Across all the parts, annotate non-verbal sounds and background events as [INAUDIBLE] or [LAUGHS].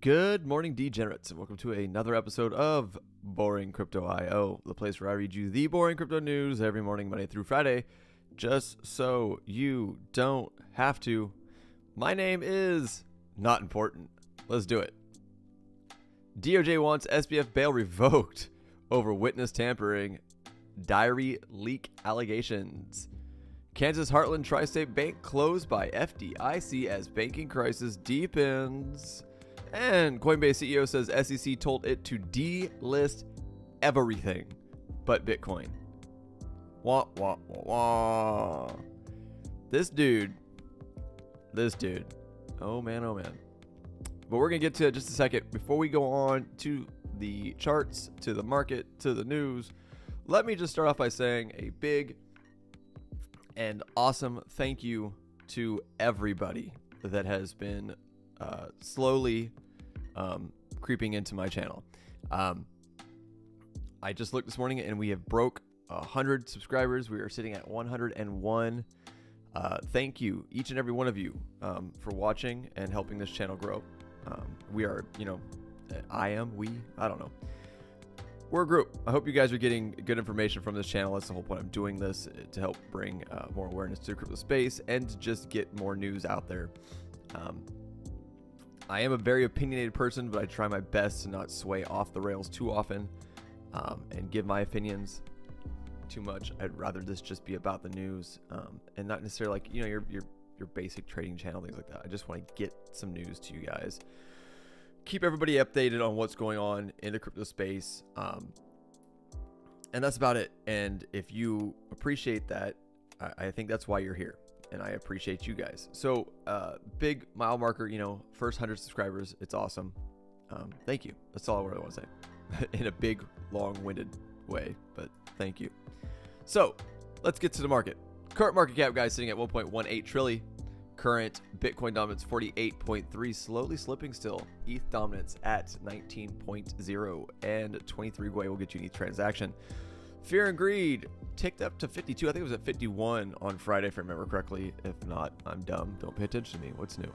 Good morning, degenerates, and welcome to another episode of Boring Crypto IO, the place where I read you the boring crypto news every morning, Monday through Friday, just so you don't have to. My name is not important. Let's do it. DOJ wants SBF bail revoked over witness tampering, diary leak allegations. Kansas Heartland Tri State Bank closed by FDIC as banking crisis deepens. And Coinbase CEO says SEC told it to delist everything but Bitcoin. Wah, wah, wah, wah. This dude, this dude, oh man, oh man. But we're going to get to it just a second. Before we go on to the charts, to the market, to the news, let me just start off by saying a big and awesome thank you to everybody that has been uh, slowly um, creeping into my channel. Um, I just looked this morning and we have broke 100 subscribers. We are sitting at 101. Uh, thank you, each and every one of you, um, for watching and helping this channel grow. Um, we are, you know, I am, we, I don't know. We're a group. I hope you guys are getting good information from this channel. That's the whole point of doing this uh, to help bring uh, more awareness to the crypto space and to just get more news out there. Um, I am a very opinionated person, but I try my best to not sway off the rails too often um, and give my opinions too much. I'd rather this just be about the news um, and not necessarily like you know your your your basic trading channel things like that. I just want to get some news to you guys. Keep everybody updated on what's going on in the crypto space. Um, and that's about it. And if you appreciate that, I, I think that's why you're here and I appreciate you guys. So, uh, big mile marker, you know, first 100 subscribers. It's awesome. Um, thank you. That's all I really want to say [LAUGHS] in a big, long winded way, but thank you. So, let's get to the market. Current market cap, guys, sitting at 1.18 trillion. Current Bitcoin dominance 48.3, slowly slipping still. ETH dominance at 19.0, and 23 Gwei will get you an ETH transaction. Fear and Greed ticked up to 52. I think it was at 51 on Friday, if I remember correctly. If not, I'm dumb. Don't pay attention to me. What's new?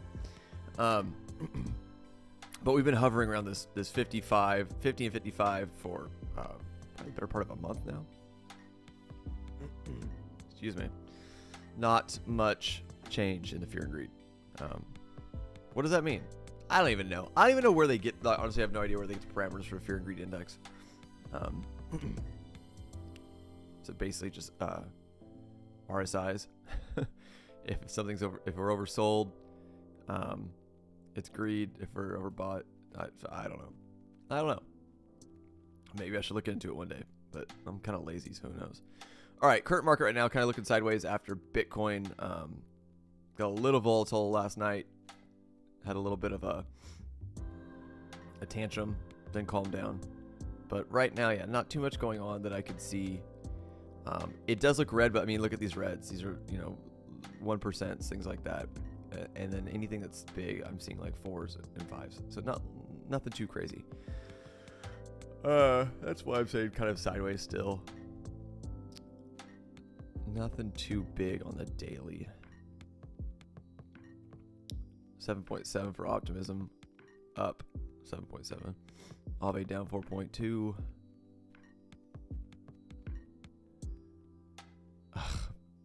Um, [CLEARS THROAT] but we've been hovering around this this 55, 50 and 55 for uh, probably better part of a month now. [CLEARS THROAT] Excuse me. Not much change in the fear and greed. Um, what does that mean? I don't even know. I don't even know where they get. Honestly, I have no idea where they get the parameters for the fear and greed index. Um, [CLEARS THROAT] so basically, just uh, RSI's. [LAUGHS] if something's over, if we're oversold, um, it's greed. If we're overbought, I, I don't know. I don't know. Maybe I should look into it one day, but I'm kind of lazy, so who knows. All right, current market right now, kind of looking sideways after Bitcoin um, got a little volatile last night. Had a little bit of a a tantrum, then calmed down. But right now, yeah, not too much going on that I could see. Um, it does look red, but I mean, look at these reds. These are, you know, 1%, things like that. And then anything that's big, I'm seeing like fours and fives. So not nothing too crazy. Uh, that's why I'm saying kind of sideways still. Nothing too big on the daily. 7.7 for optimism, up 7.7. Aave down 4.2.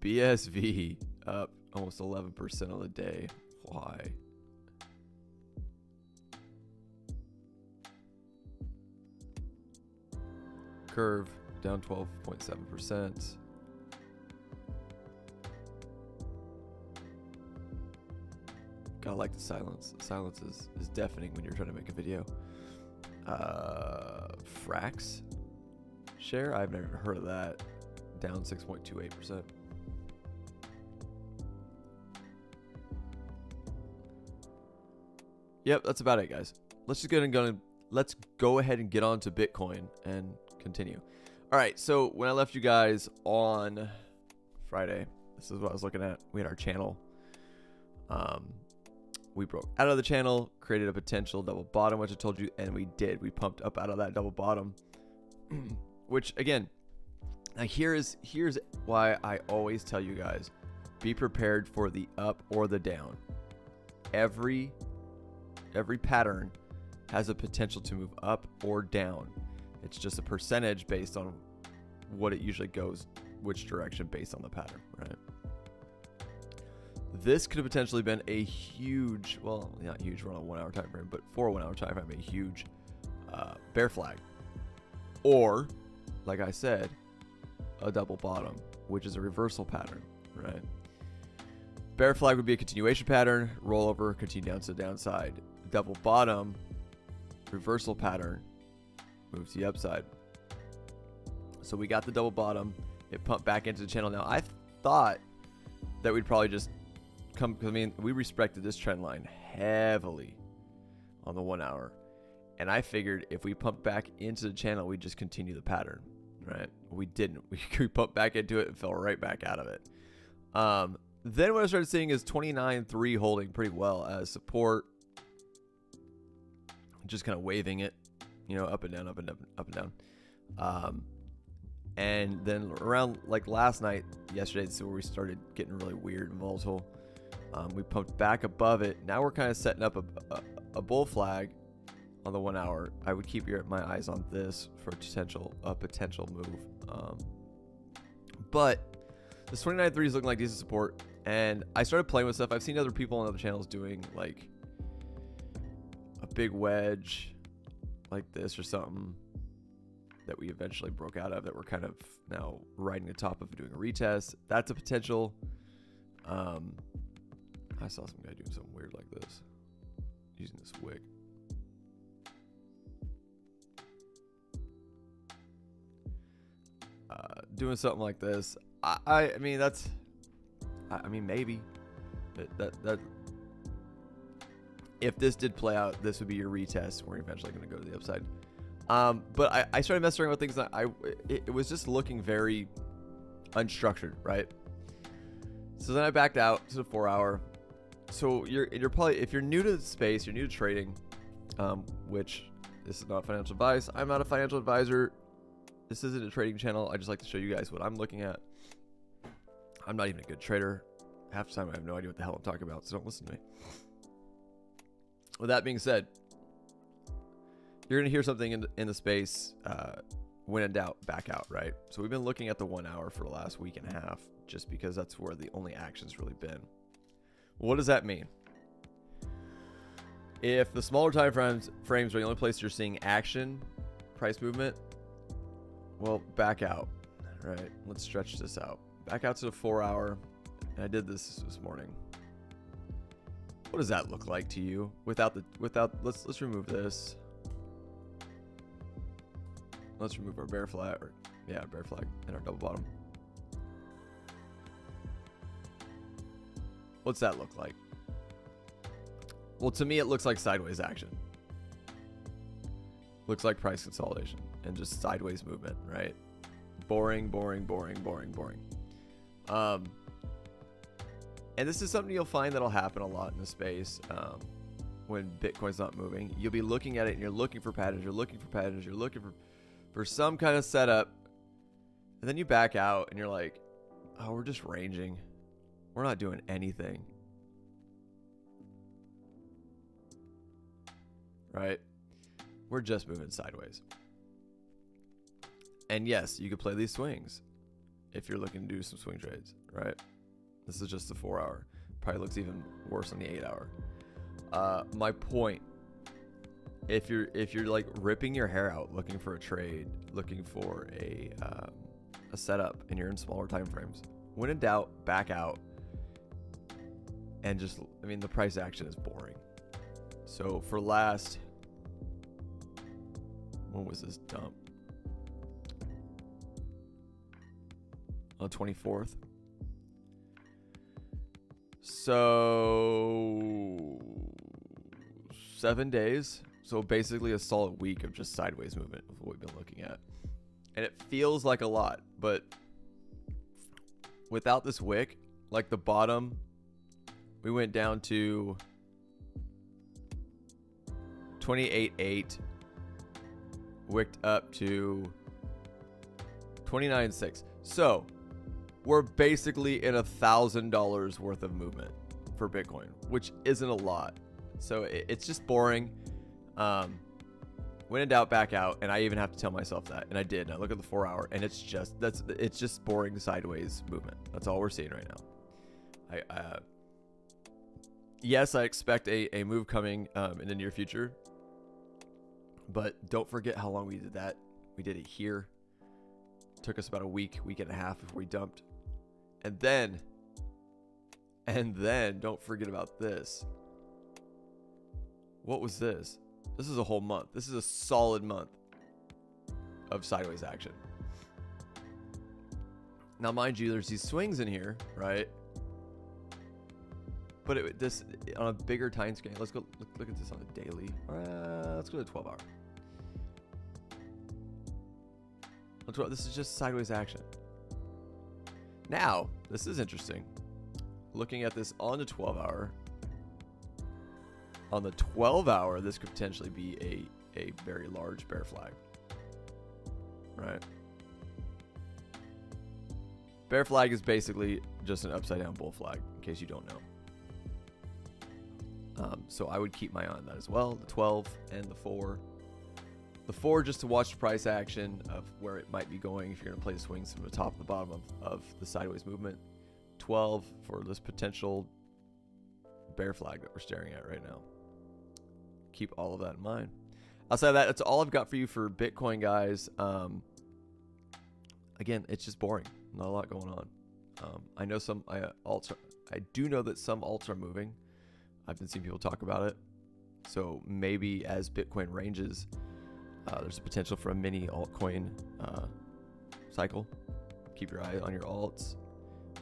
BSV up almost 11% on the day. Why? Curve down 12.7%. Gotta like the silence. Silence is, is deafening when you're trying to make a video. Uh, Frax share? I've never heard of that. Down 6.28%. Yep, that's about it, guys. Let's just get and go. Let's go ahead and get on to Bitcoin and continue. All right, so when I left you guys on Friday, this is what I was looking at. We had our channel. Um, we broke out of the channel, created a potential double bottom, which I told you, and we did. We pumped up out of that double bottom, [CLEARS THROAT] which again, now here is here's why I always tell you guys, be prepared for the up or the down. Every every pattern has a potential to move up or down. It's just a percentage based on what it usually goes, which direction based on the pattern, right? This could have potentially been a huge, well, not huge, we're on a one hour time frame, but for a one hour time frame, a huge uh, bear flag. Or, like I said, a double bottom, which is a reversal pattern, right? Bear flag would be a continuation pattern, rollover, continue down to the downside. Double bottom, reversal pattern, moves to the upside. So we got the double bottom. It pumped back into the channel. Now I thought that we'd probably just come. I mean, we respected this trend line heavily on the one hour, and I figured if we pumped back into the channel, we'd just continue the pattern. Right? We didn't. [LAUGHS] We, we pumped back into it and fell right back out of it. Um, then what I started seeing is 29.3 holding pretty well as support. Just kind of waving it, you know, up and down, up and down, up and down. Um, and then around like last night, yesterday, this is where we started getting really weird and volatile. Um, we pumped back above it. Now we're kind of setting up a, a, a, bull flag on the one hour. I would keep your my eyes on this for a potential a potential move. Um, but this 29.3 is looking like decent support, and I started playing with stuff. I've seen other people on other channels doing like big wedge like this or something that we eventually broke out of that we're kind of now riding the top of doing a retest. That's a potential. Um, I saw some guy doing something weird like this using this wick. Uh, doing something like this. I, I, I mean, that's, I, I mean, maybe that, that, that, if this did play out, this would be your retest. We're eventually going to go to the upside. Um, but I, I started messing around with things that I it, it was just looking very unstructured, right? So then I backed out to the four hour. So you're you're probably if you're new to the space, you're new to trading, um, which this is not financial advice. I'm not a financial advisor. This isn't a trading channel. I just like to show you guys what I'm looking at. I'm not even a good trader. Half the time I have no idea what the hell I'm talking about, so don't listen to me. With that being said, you're gonna hear something in the, in the space. Uh, when in doubt, back out, right? So we've been looking at the one hour for the last week and a half, just because that's where the only action's really been. What does that mean? If the smaller time frames frames are the only place you're seeing action, price movement, well, back out. Right. Let's stretch this out. Back out to the four hour. And I did this this morning. What does that look like to you without the without? Let's let's remove this. Let's remove our bear flag, or yeah, bear flag and our double bottom. What's that look like? Well, to me, it looks like sideways action. Looks like price consolidation and just sideways movement, right? Boring, boring, boring, boring, boring. Um, and this is something you'll find that'll happen a lot in the space um, when Bitcoin's not moving. You'll be looking at it and you're looking for patterns, you're looking for patterns, you're looking for for some kind of setup. And then you back out and you're like, oh, we're just ranging. We're not doing anything. Right? We're just moving sideways. And yes, you could play these swings if you're looking to do some swing trades, right? This is just the four hour. Probably looks even worse on the eight hour. Uh, my point if you're if you're like ripping your hair out looking for a trade, looking for a um, a setup, and you're in smaller time frames, when in doubt, back out, and just I mean the price action is boring. So for last, when was this dump? On the 24th. So seven days so basically a solid week of just sideways movement of what we've been looking at. And it feels like a lot, but without this wick, like the bottom, we went down to 28.8, wicked up to 29.6. So we're basically in a thousand dollars worth of movement for Bitcoin, which isn't a lot. So it's just boring. Um, when in doubt, back out, and I even have to tell myself that, and I did. And I look at the four hour, and it's just that's it's just boring sideways movement. That's all we're seeing right now. I uh, yes, I expect a a move coming um, in the near future, but don't forget how long we did that. We did it here. It took us about a week, week and a half before we dumped, and then, and then don't forget about this. What was this? This is a whole month. This is a solid month of sideways action. Now, mind you, there's these swings in here, right? But it, this on a bigger time scale. Let's go look, look at this on a daily. Uh, let's go to 12 hour. Let's, this is just sideways action. Now, this is interesting. Looking at this on the 12 hour, on the 12 hour, this could potentially be a, a very large bear flag. Right? Bear flag is basically just an upside down bull flag, in case you don't know. Um, so I would keep my eye on that as well. The 12 and the 4. The 4 just to watch the price action of where it might be going if you're going to play the swings from the top to the bottom of, of the sideways movement. 12 for this potential bear flag that we're staring at right now keep all of that in mind. Outside of that, that's all I've got for you for Bitcoin, guys. Um, again, it's just boring. Not a lot going on. Um, I know some I, uh, alts. Are, I do know that some alts are moving. I've been seeing people talk about it. So maybe as Bitcoin ranges, uh, there's a potential for a mini altcoin uh, cycle. Keep your eye on your alts,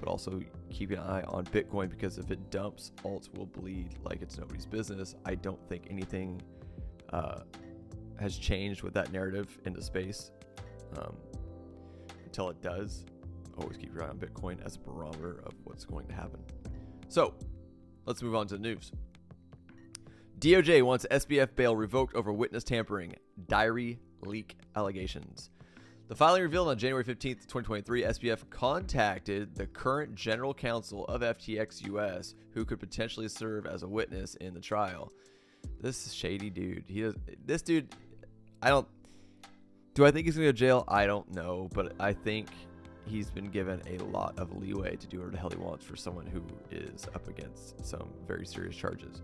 but also keep an eye on Bitcoin because if it dumps, alts will bleed like it's nobody's business. I don't think anything uh, has changed with that narrative into space. Um, until it does, always keep your eye on Bitcoin as a barometer of what's going to happen. So, let's move on to the news. DOJ wants SBF bail revoked over witness tampering, diary leak allegations. The filing revealed on January 15th, 2023, SBF contacted the current general counsel of FTX US, who could potentially serve as a witness in the trial. This shady dude. He does. This dude. I don't. Do I think he's gonna go to jail? I don't know, but I think he's been given a lot of leeway to do whatever the hell he wants for someone who is up against some very serious charges.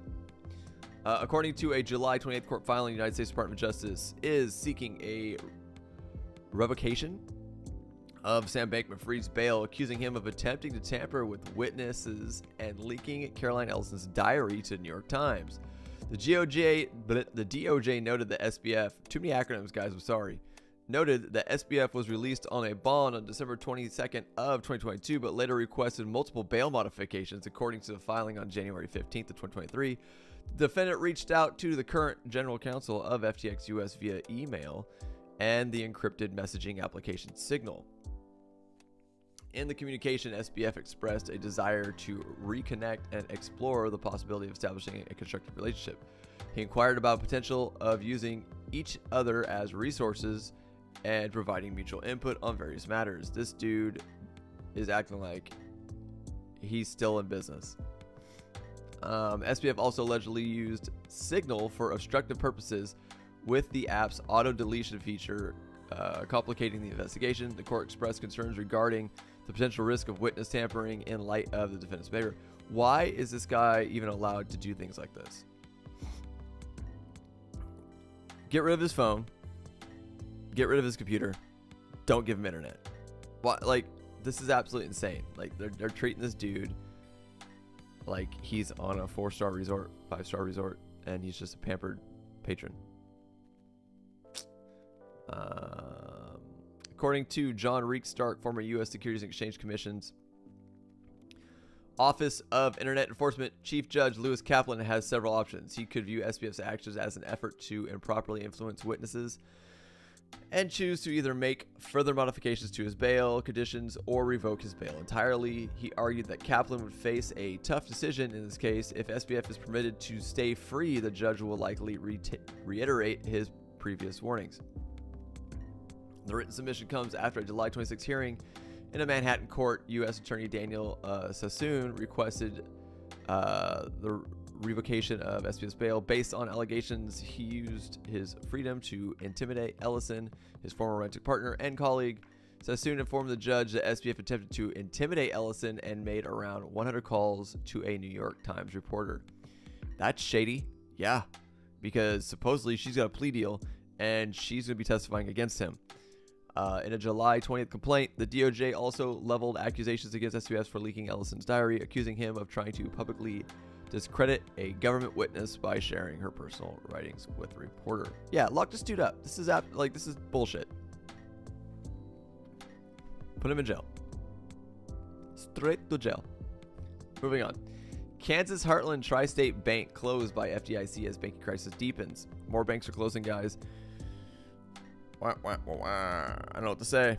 Uh, according to a July 28th court filing, the United States Department of Justice is seeking a revocation of Sam Bankman Fried's bail, accusing him of attempting to tamper with witnesses and leaking Caroline Ellison's diary to the New York Times. The DOJ, the DOJ noted that SBF, too many acronyms, guys, I'm sorry, noted that SBF was released on a bond on December 22nd of 2022, but later requested multiple bail modifications, according to the filing on January 15th of 2023. The defendant reached out to the current general counsel of FTX US via email and the encrypted messaging application Signal. In the communication, SBF expressed a desire to reconnect and explore the possibility of establishing a constructive relationship. He inquired about potential of using each other as resources and providing mutual input on various matters. This dude is acting like he's still in business. Um, SBF also allegedly used Signal for obstructive purposes with the app's auto deletion feature uh, complicating the investigation, the court expressed concerns regarding the potential risk of witness tampering in light of the defendant's behavior. Why is this guy even allowed to do things like this? Get rid of his phone. Get rid of his computer. Don't give him internet. What? Like, this is absolutely insane. Like, they're, they're treating this dude like he's on a four star resort, five star resort, and he's just a pampered patron. Um, according to John Reed Stark, former U.S. Securities and Exchange Commission's Office of Internet Enforcement Chief Judge Lewis Kaplan has several options. He could view SBF's actions as an effort to improperly influence witnesses and choose to either make further modifications to his bail conditions or revoke his bail entirely. He argued that Kaplan would face a tough decision in this case. If SBF is permitted to stay free, the judge will likely re- reiterate his previous warnings. The written submission comes after a July 26 hearing in a Manhattan court. U.S. Attorney Danielle uh, Sassoon requested uh, the revocation of SPS bail based on allegations he used his freedom to intimidate Ellison, his former romantic partner and colleague. Sassoon informed the judge that SBF attempted to intimidate Ellison and made around 100 calls to a New York Times reporter. That's shady. Yeah, because supposedly she's got a plea deal and she's going to be testifying against him. Uh, in a July 20th complaint, the DOJ also leveled accusations against SBS for leaking Ellison's diary, accusing him of trying to publicly discredit a government witness by sharing her personal writings with a reporter. Yeah, lock this dude up. This is ap- like this is bullshit. Put him in jail. Straight to jail. Moving on. Kansas Heartland Tri State Bank closed by FDIC as banking crisis deepens. More banks are closing, guys. Wah, wah, wah, I don't know what to say.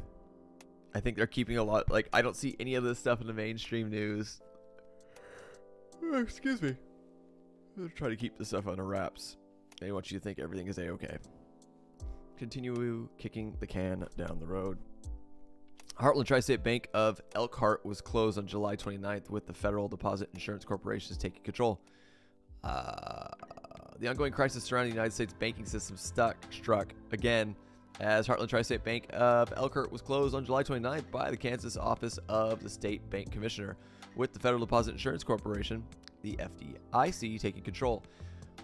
I think they're keeping a lot. Like, I don't see any of this stuff in the mainstream news. Oh, excuse me. They're trying to keep this stuff under wraps. They want you to think everything is a okay. Continue kicking the can down the road. Heartland Tri State Bank of Elkhart was closed on July 29th with the Federal Deposit Insurance Corporation taking control. Uh, the ongoing crisis surrounding the United States banking system stuck struck again as Heartland Tri State Bank of Elkhart was closed on July 29th by the Kansas Office of the State Bank Commissioner, with the Federal Deposit Insurance Corporation, the FDIC, taking control.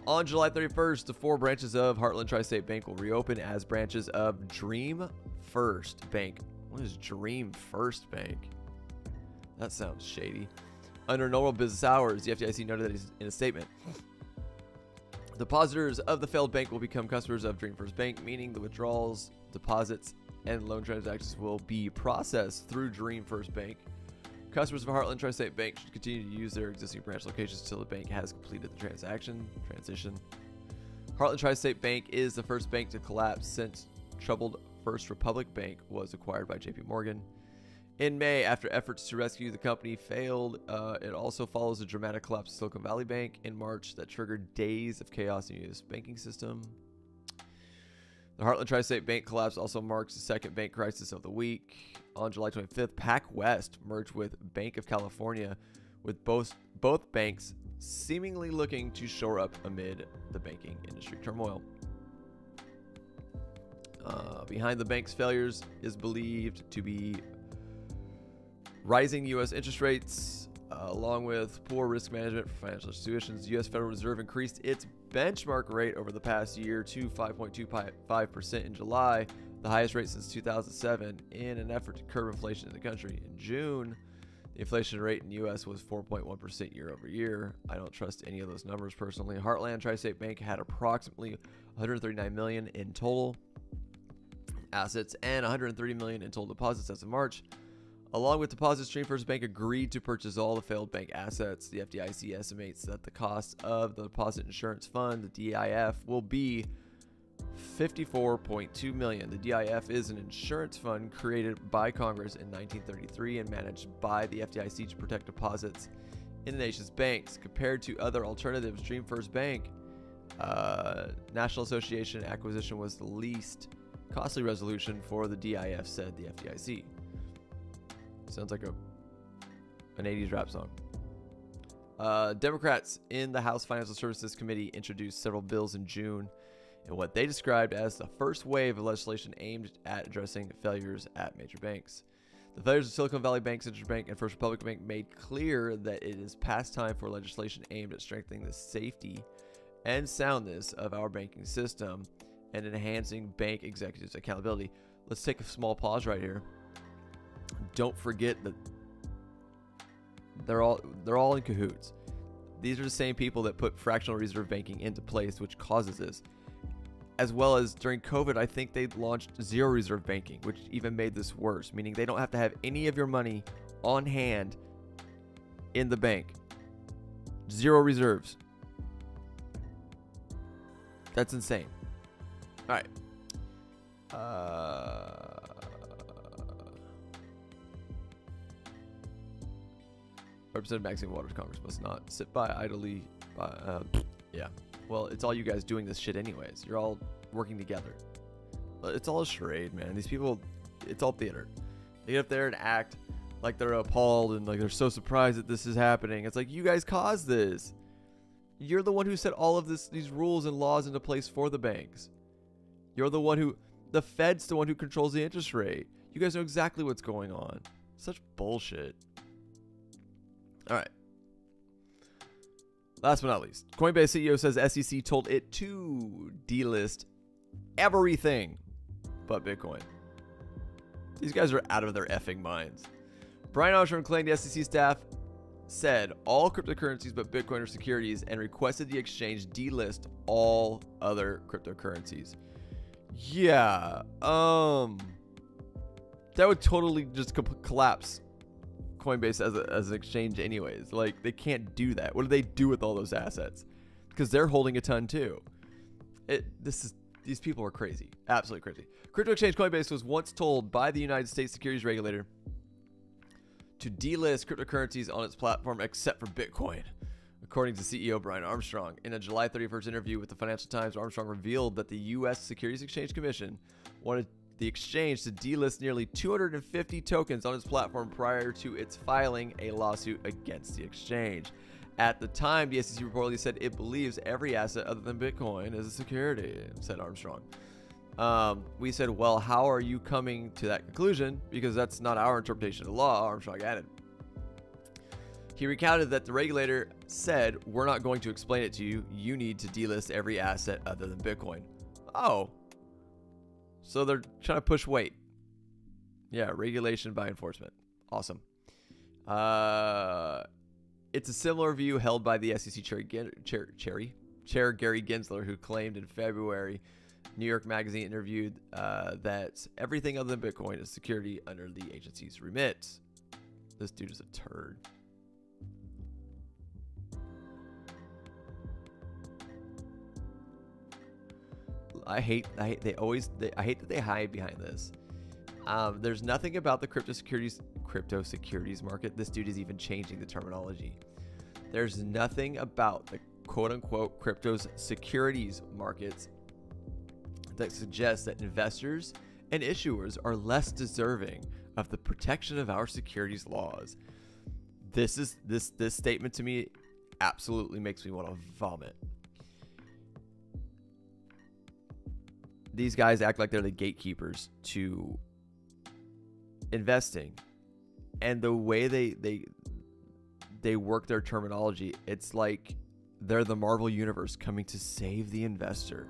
On July 31st, the four branches of Heartland Tri State Bank will reopen as branches of Dream First Bank. What is Dream First Bank? That sounds shady. Under normal business hours, the FDIC noted that in a statement. Depositors of the failed bank will become customers of Dream First Bank, meaning the withdrawals, deposits, and loan transactions will be processed through Dream First Bank. Customers of Heartland Tri-State Bank should continue to use their existing branch locations until the bank has completed the transaction transition. Heartland Tri-State Bank is the first bank to collapse since troubled First Republic Bank was acquired by JP Morgan. In May, after efforts to rescue the company failed, uh, it also follows a dramatic collapse of Silicon Valley Bank in March that triggered days of chaos in the U.S. banking system. The Heartland Tri State Bank collapse also marks the second bank crisis of the week. On July 25th, PacWest merged with Banc of California, with both, both banks seemingly looking to shore up amid the banking industry turmoil. Uh, behind the bank's failures is believed to be rising U.S. interest rates, uh, along with poor risk management for financial institutions. The U.S. Federal Reserve increased its benchmark rate over the past year to 5.25% in July, the highest rate since 2007, in an effort to curb inflation in the country. In June, the inflation rate in the U.S. was 4.1% year over year. I don't trust any of those numbers personally. Heartland Tri-State Bank had approximately 139 million in total assets and 130 million in total deposits as of March. Along with deposits, Dream First Bank agreed to purchase all the failed bank assets. The FDIC estimates that the cost of the Deposit Insurance Fund, the DIF, will be 54.2 million. The DIF is an insurance fund created by Congress in 1933 and managed by the FDIC to protect deposits in the nation's banks. Compared to other alternatives, Dream First Bank uh, National Association acquisition was the least costly resolution for the DIF, said the FDIC. Sounds like a an 80s rap song. Uh, Democrats in the House Financial Services Committee introduced several bills in June in what they described as the first wave of legislation aimed at addressing failures at major banks. The failures of Silicon Valley Bank, Signature Bank, and First Republic Bank made clear that it is past time for legislation aimed at strengthening the safety and soundness of our banking system and enhancing bank executives' accountability. Let's take a small pause right here don't forget that they're all they're all in cahoots. These are the same people that put fractional reserve banking into place, which causes this. As well as during COVID, I think they launched zero reserve banking, which even made this worse, meaning they don't have to have any of your money on hand in the bank. Zero reserves. That's insane. All right. Uh, Representative Maxine Waters, Congress must not sit by idly. By, uh, yeah. Well, it's all you guys doing this shit anyways. You're all working together. It's all a charade, man. These people, it's all theater. They get up there and act like they're appalled and like they're so surprised that this is happening. It's like you guys caused this. You're the one who set all of this these rules and laws into place for the banks. You're the one who the Fed's the one who controls the interest rate. You guys know exactly what's going on. Such bullshit. All right. Last but not least, Coinbase CEO says SEC told it to delist everything but Bitcoin. These guys are out of their effing minds. Brian Armstrong claimed the SEC staff said all cryptocurrencies but Bitcoin are securities and requested the exchange delist all other cryptocurrencies. Yeah, um, that would totally just co- collapse Coinbase as, a, as an exchange, anyways. Like, they can't do that. What do they do with all those assets? Because they're holding a ton too. It, this is these people are crazy, absolutely crazy. Crypto exchange Coinbase was once told by the United States securities regulator to delist cryptocurrencies on its platform except for Bitcoin. According to CEO Brian Armstrong, in a July 31st interview with the Financial Times, Armstrong revealed that the U.S. Securities Exchange Commission wanted the exchange to delist nearly 250 tokens on its platform prior to its filing a lawsuit against the exchange. At the time, the SEC reportedly said it believes every asset other than Bitcoin is a security, said Armstrong. Um, we said, well, how are you coming to that conclusion? Because that's not our interpretation of the law, Armstrong added. He recounted that the regulator said, we're not going to explain it to you. You need to delist every asset other than Bitcoin. Oh. So they're trying to push weight. Yeah, regulation by enforcement. Awesome. Uh, it's a similar view held by the SEC chair, chair, Cherry, Chair Gary Gensler, who claimed in February New York Magazine interviewed uh, that everything other than Bitcoin is security under the agency's remit. This dude is a turd. I hate, I hate, they always, they, I hate that they hide behind this. Um, there's nothing about the crypto securities, crypto securities market. This dude is even changing the terminology. There's nothing about the quote unquote crypto's securities markets that suggests that investors and issuers are less deserving of the protection of our securities laws. This is this this statement to me absolutely makes me want to vomit. These guys act like they're the gatekeepers to investing. And the way they they they work their terminology, it's like they're the Marvel universe coming to save the investor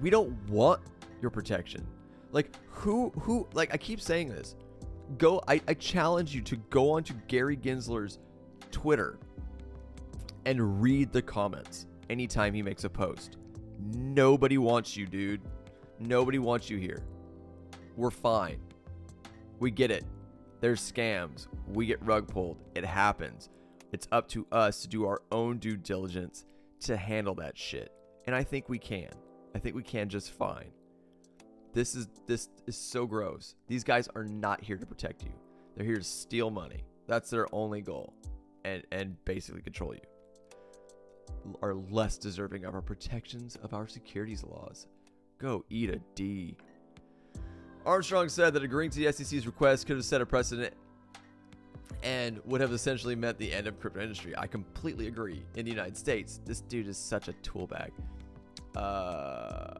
we don't want your protection. Like who who like I keep saying this. Go I, I challenge you to go onto Gary Gensler's Twitter and read the comments anytime he makes a post. Nobody wants you, dude. Nobody wants you here. We're fine. We get it. There's scams. We get rug pulled. It happens. It's up to us to do our own due diligence to handle that shit. And I think we can. I think we can just fine. This is this is so gross. These guys are not here to protect you. They're here to steal money. That's their only goal. And and basically control you. Are less deserving of our protections of our securities laws. Go eat a D. Armstrong said that agreeing to the SEC's request could have set a precedent and would have essentially meant the end of crypto industry. I completely agree. In the United States, this dude is such a tool bag. Uh,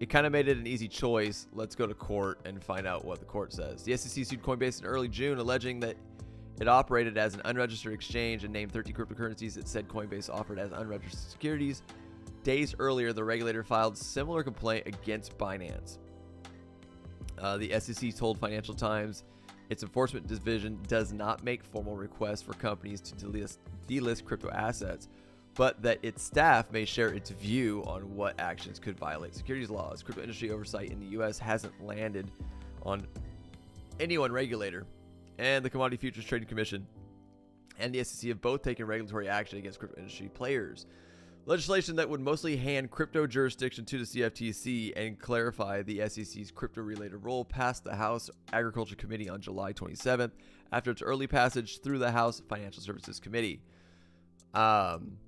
it kind of made it an easy choice. Let's go to court and find out what the court says. The SEC sued Coinbase in early June, alleging that it operated as an unregistered exchange and named 13 cryptocurrencies it said Coinbase offered as unregistered securities. Days earlier, the regulator filed similar complaint against Binance. Uh, the SEC told Financial Times its enforcement division does not make formal requests for companies to delist, delist crypto assets but that its staff may share its view on what actions could violate securities laws. Crypto industry oversight in the U.S. hasn't landed on any one regulator, and the Commodity Futures Trading Commission and the SEC have both taken regulatory action against crypto industry players. Legislation that would mostly hand crypto jurisdiction to the CFTC and clarify the SEC's crypto related role passed the House Agriculture Committee on July 27th after its early passage through the House Financial Services Committee. Um,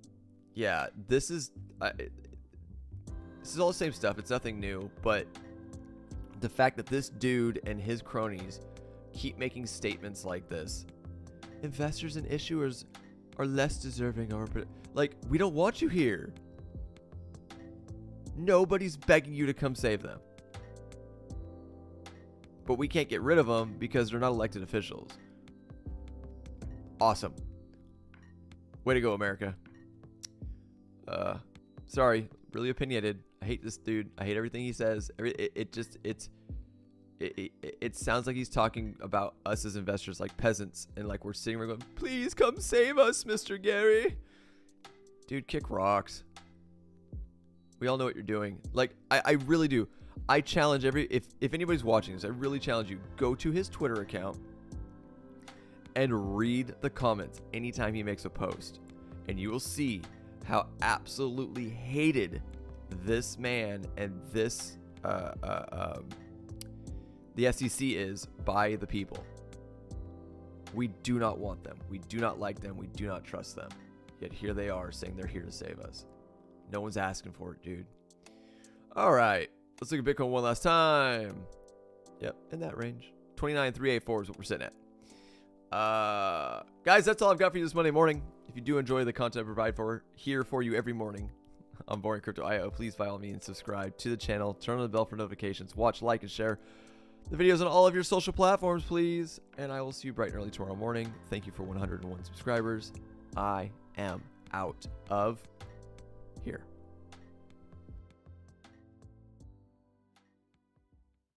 yeah, this is uh, this is all the same stuff. It's nothing new, but the fact that this dude and his cronies keep making statements like this, investors and issuers are less deserving of our. Like, we don't want you here. Nobody's begging you to come save them. But we can't get rid of them because they're not elected officials. Awesome. Way to go, America. Uh, sorry, really opinionated. I hate this dude. I hate everything he says. It, it just, it's, it, it, it, sounds like he's talking about us as investors like peasants and like we're sitting there going please come save us mr gary. Dude kick rocks. We all know what you're doing. Like i, I really do. I challenge every if if anybody's watching this i really challenge you. Go to his twitter account and read the comments anytime he makes a post and you will see how absolutely hated this man and this uh, uh, um, the SEC is by the people. We do not want them. We do not like them. We do not trust them. Yet here they are saying they're here to save us. No one's asking for it, dude. All right. Let's look at Bitcoin one last time. Yep, in that range. 29,384 is what we're sitting at. Uh, guys, that's all I've got for you this Monday morning. If you do enjoy the content I provide for here for you every morning on Boring Crypto IO, please by all means subscribe to the channel, turn on the bell for notifications, watch, like, and share the videos on all of your social platforms, please. And I will see you bright and early tomorrow morning. Thank you for 101 subscribers. I am out of.